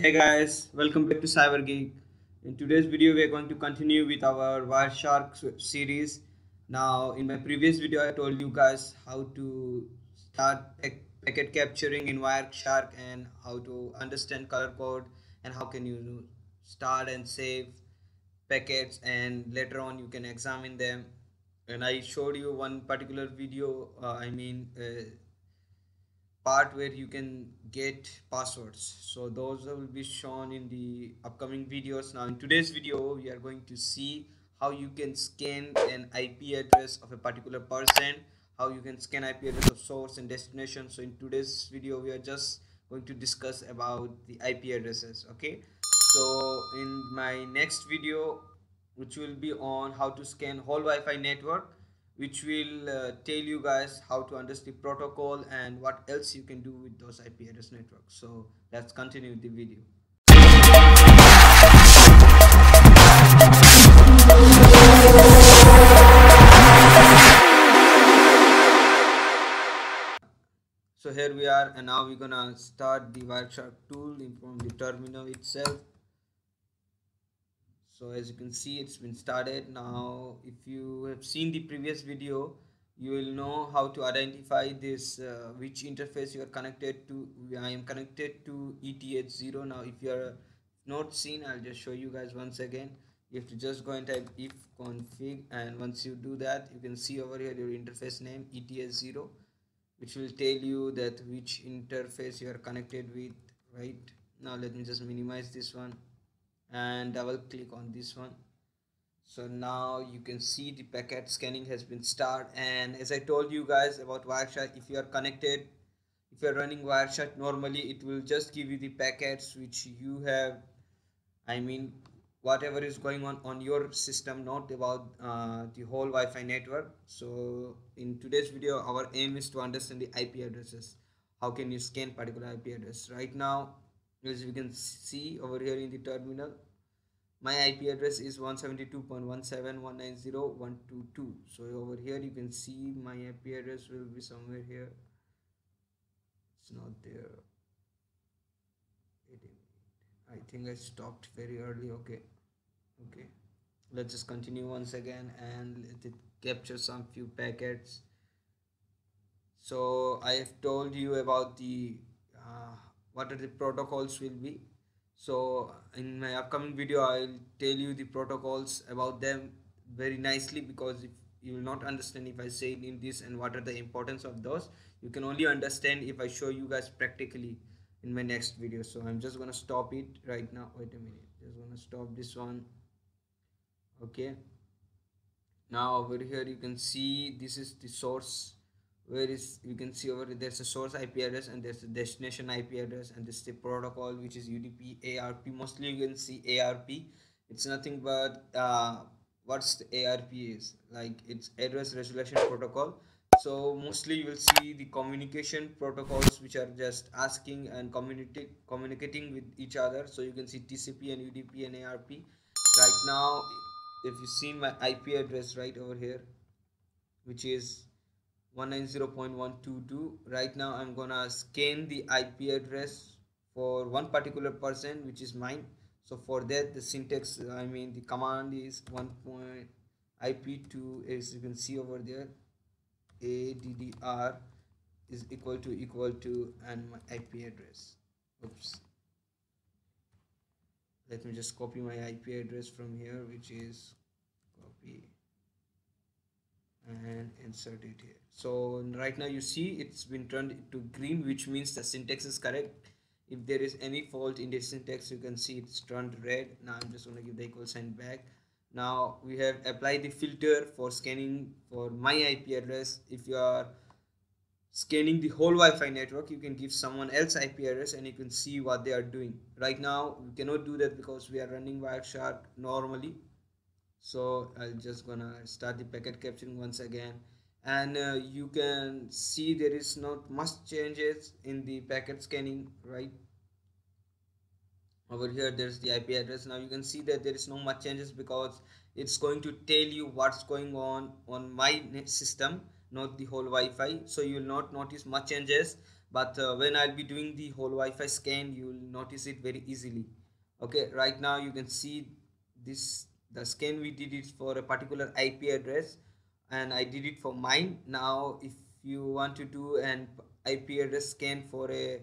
Hey guys, welcome back to Cyber Geek. In today's video, we are going to continue with our Wireshark series. Now, in my previous video, I told you guys how to start packet capturing in Wireshark and how to understand color code and how can you start and save packets and later on you can examine them. And I showed you one particular video, uh, I mean, uh, part where you can get passwords. So those will be shown in the upcoming videos. Now in today's video we are going to see how you can scan an ip address of a particular person how you can scan ip address of source and destination. So in today's video we are just going to discuss about the ip addresses okay? So in my next video which will be on how to scan whole wi-fi network which will uh, tell you guys how to understand the protocol and what else you can do with those IP address networks. So let's continue the video. So here we are and now we're gonna start the Wireshark tool from the terminal itself so as you can see it's been started. Now if you have seen the previous video you will know how to identify this uh, which interface you are connected to. I am connected to ETH0 now if you are not seen I'll just show you guys once again. You have to just go and type if config and once you do that you can see over here your interface name ETH0 which will tell you that which interface you are connected with right? Now let me just minimize this one and double click on this one. So now you can see the packet scanning has been started. And as I told you guys about Wireshark if you are connected if you are running Wireshark normally it will just give you the packets which you have I mean whatever is going on on your system not about uh, the whole Wi-Fi network. So in today's video our aim is to understand the IP addresses. How can you scan particular IP address? Right now as you can see over here in the terminal my IP address is 172.17190.122 so over here you can see my IP address will be somewhere here. It's not there. I think I stopped very early. Okay. Okay. Let's just continue once again and let it capture some few packets. So I have told you about the what are the protocols will be. So in my upcoming video i'll tell you the protocols about them very nicely because if you will not understand if i say in this and what are the importance of those you can only understand if i show you guys practically in my next video. So i'm just gonna stop it right now. Wait a minute. Just gonna stop this one. Okay. Now over here you can see this is the source where is you can see over there's a source IP address and there's a destination IP address and this is the protocol which is UDP ARP mostly you can see ARP it's nothing but uh, what's the ARP is. Like it's address resolution protocol. So mostly you will see the communication protocols which are just asking and communicating communicating with each other. So you can see TCP and UDP and ARP right now if you see my IP address right over here which is 190.122 right now i'm gonna scan the ip address for one particular person which is mine. So for that the syntax i mean the command is 1. Point ip2 as you can see over there addr is equal to equal to and my ip address. Oops. Let me just copy my ip address from here which is copy and insert it here so right now you see it's been turned to green which means the syntax is correct. If there is any fault in the syntax you can see it's turned red. Now i'm just going to give the equal sign back. Now we have applied the filter for scanning for my ip address. If you are scanning the whole wi-fi network you can give someone else ip address and you can see what they are doing. Right now we cannot do that because we are running wireshark normally. So i'm just gonna start the packet capturing once again and uh, you can see there is not much changes in the packet scanning right? Over here there's the ip address. Now you can see that there is no much changes because it's going to tell you what's going on on my system not the whole wi-fi. So you will not notice much changes. But uh, when I'll be doing the whole Wi-Fi scan you will notice it very easily. Okay right now you can see this the scan we did it for a particular IP address and I did it for mine. Now if you want to do an IP address scan for a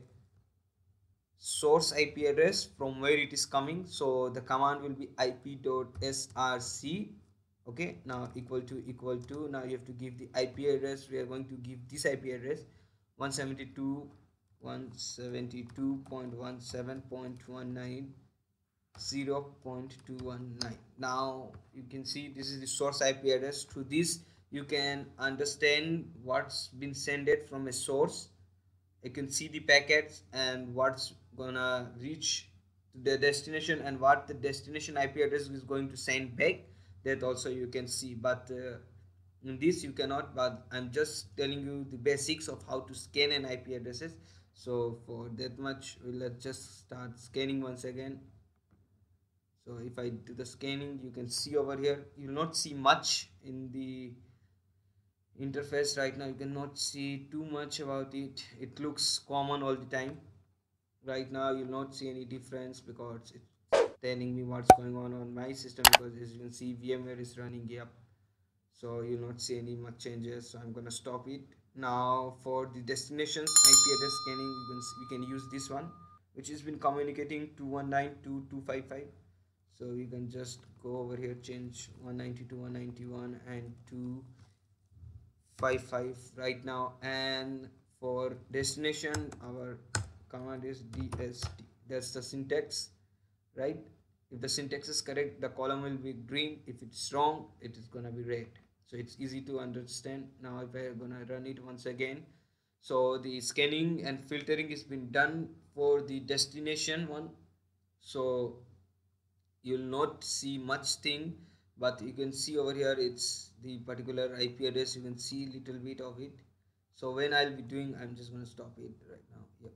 source IP address from where it is coming so the command will be ip.src okay? Now equal to equal to now you have to give the IP address. We are going to give this IP address 172 172.17.19 0.219 now you can see this is the source IP address to this you can understand what's been sent from a source. You can see the packets and what's gonna reach the destination and what the destination IP address is going to send back. That also you can see. But uh, in this you cannot but I'm just telling you the basics of how to scan an IP addresses. So for that much let's just start scanning once again. So if I do the scanning you can see over here. You will not see much in the interface right now you cannot see too much about it. It looks common all the time. Right now you'll not see any difference because it's telling me what's going on on my system because as you can see VMware is running yep so you'll not see any much changes. So I'm gonna stop it. Now for the destinations IP address scanning you can we can use this one which has been communicating 219.2.255 so you can just go over here change 190 to 191 and 255 right now. And for destination our command is dst that's the syntax right? If the syntax is correct the column will be green. If it's wrong it is gonna be red. So it's easy to understand. Now if i'm gonna run it once again. So the scanning and filtering has been done for the destination one. So you'll not see much thing but you can see over here it's the particular IP address. You can see little bit of it. So when I'll be doing I'm just going to stop it right now. Yep.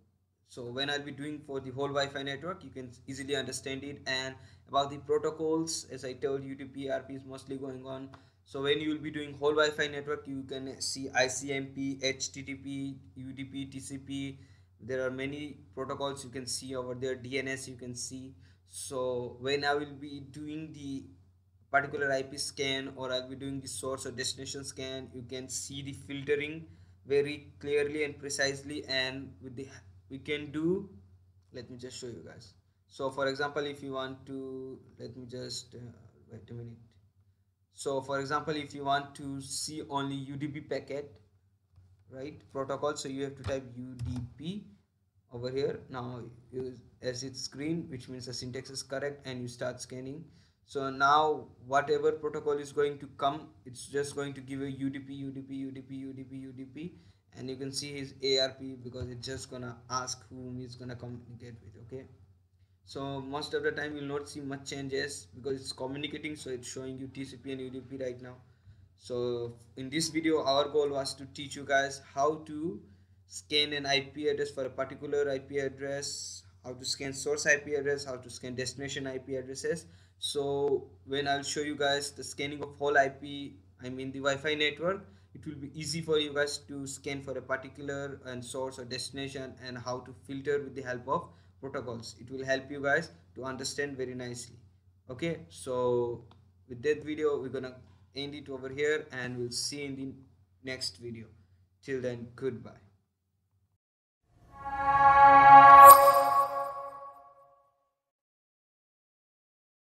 So when I'll be doing for the whole Wi-Fi network you can easily understand it. And about the protocols as I told you UDP ARP is mostly going on. So when you will be doing whole Wi-Fi network you can see ICMP HTTP UDP TCP there are many protocols you can see over there. DNS you can see. So when I will be doing the particular IP scan or I'll be doing the source or destination scan you can see the filtering very clearly and precisely and with the we can do let me just show you guys. So for example if you want to let me just uh, wait a minute. So for example if you want to see only UDP packet right protocol so you have to type UDP over here. Now as it's green which means the syntax is correct and you start scanning so now whatever protocol is going to come it's just going to give a udp udp udp udp udp and you can see his arp because it's just gonna ask whom he's gonna communicate with okay so most of the time you'll not see much changes because it's communicating so it's showing you tcp and udp right now so in this video our goal was to teach you guys how to scan an IP address for a particular IP address, how to scan source IP address, how to scan destination IP addresses so when i'll show you guys the scanning of whole ip i mean the wi-fi network it will be easy for you guys to scan for a particular and source or destination and how to filter with the help of protocols. It will help you guys to understand very nicely. Okay? So with that video we're gonna end it over here and we'll see in the next video. Till then goodbye.